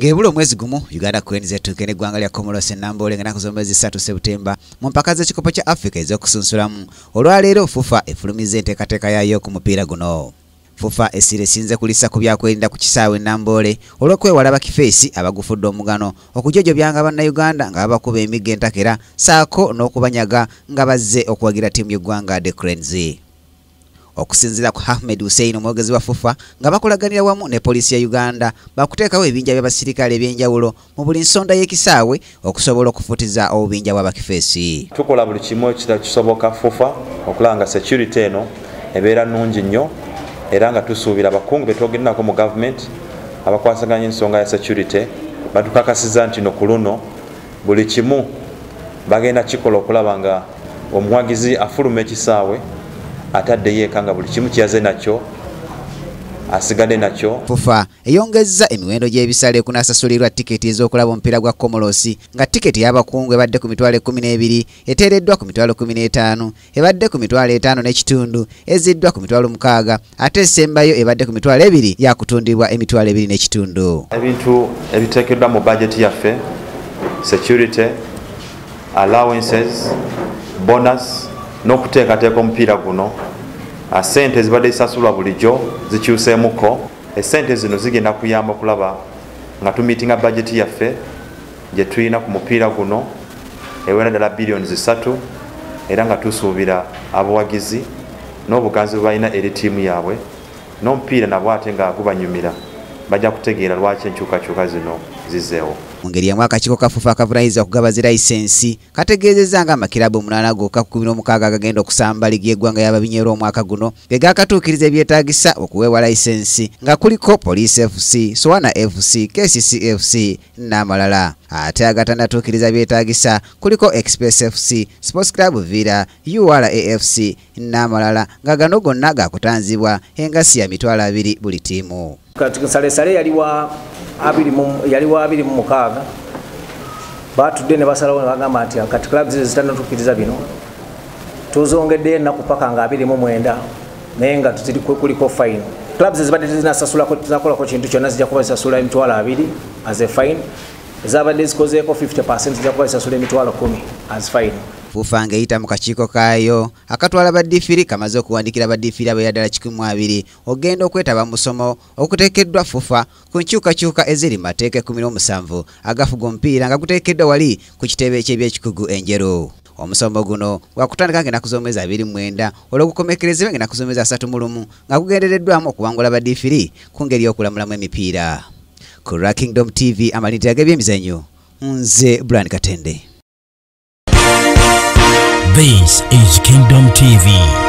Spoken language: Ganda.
ng'ebula omwezi gumu uganda cranes etuuke n'eggwanga lya comoros enambole nga naku z'omwezi 3 sebutemba mu mpaka z'ekikopo kya africa ez'okusunsulamu. Olwaleero fufa efulumiza enteekateeka yaayo ku mupiira guno. Fufa essira esinze kulisa ku byakwerinda ku kisaawe enambole olw'okwewala bakifeesi abagufudde omugano okujojobyanga bannayuganda nga babakuba emigga entakera saako n'okubanyaga nga bazze okuwagira ttiimu y'eggwanga the cranes okusinziira ku ahmed hussein omwogezi wa fufa nga bakolaganira wamu ne poliisi ya uganda. Bakuteekawo ebinja by'abasirikale ebyenjawulo mu buli nsonda y'ekisaawe okusobola okufutiza obubinja bw'abakifeesi tukola buli kimu ekira kisoboka fufa okulaba nga security eno ebeera nnungi nnyo era nga tusuubira abakungu betwogerenako mu gavumenti abakwasaganya ensonga ya security batukakasiza nti no ku luno buli kimu bagenda kikola okulaba nga omuwagizi afuluma ekisaawe ataddeyo eka nga buli kimu kyaze nakyo asigadde nakyo. Fufa eyongezza emiwendo gy'ebisale kunaasasulirwa tiketi ez'okulaba omupiira gwa komolosi nga tiketi y'abakungu ebadde ku mitwalo 12 eteereddwa ku mitwalo 15 ebadde ku mitwalo 5 n'ekitundu eziddwa ku mitwalo 6 ate esembayo ebadde ku mitwalo 2 yakutundibwa emitwalo 2 n'ekitundu. Ebintu ebiteekeddwa mu bajeti yaffe security allowances bonus n'okuteekateeka omupiira guno. Sente ezibadde zisasulwa bulijjo zikyuseemuko. Esente zino zigenda kuyamba okulaba nga tumiitinga bajeti yaffe gye tulina ku mupiira guno ewera ddala biliyoni zisatu era nga tusuubira abawagizi n'obuganzi bwe balina eri ttiimu yaabwe n'omupiira nabwo ate nga gubanyumira bajja kutegeera lwaki enkyukakyuka zino zizeewo mu ngeri emu akakiiko kafufa akavunanyizibwa okugaba zi layisensi kategeezezza nga amakirabu omunaana gokka ku 16 agagenda okusamba ligi y'eggwanga y'ababinyeera omwaka guno ge gaakatuukiriza ebyetaagisa okuweebwa layisensi nga kuliko police fc sowana fc kcc fc n'amalala. Ate agatanatuukiriza byetaagisa kuliko express fc sports club villa urafc n'amalala nga gano gonna gakutanzibwa engasi ya mitwalo abiri buli ttiimu. Salesale yaliwa yaliwa abiri mu mukaaga. Batudde ne basalawo ne bagamba nti kati club zizo zitanatuukiriza bino. Tuzongeddeyo ennaku paka nga abiri mu mwenda naye nga kuliko fine. Club zezibadde tezinakolako kintu kyonna zijja kuba zisasula emitwalo abiri as a fine. Ezabadde zikozeeko 50 zijja kuba zisasula emitwalo 10 as fine fufa ng'eyita mu kakiiko kaayo. Akatwala baddiifiri kamaze okuwandiikira baddiifiri abeeyaddala 12 ogenda okwetaba mu musomo okuteekeddwa fufa ku nkyukakyuka eziri mateeka 17 agafuga omupiira nga guteekeddwa wali ku kitebe ky'ebyekikugu enjeru. Omusomo guno gwakutandika ng'ennaku z'omwezi 29 olw'ogukomekerezebwa ng'ennaku z'omwezi 31 nga gugendereddwamu okuwangula baddiifiri ku ngeri y'okulamulamu emipiira. Ku rakingdom tv amalintiro ag'ebyemizannyo nze brian katende This is Kingdom TV.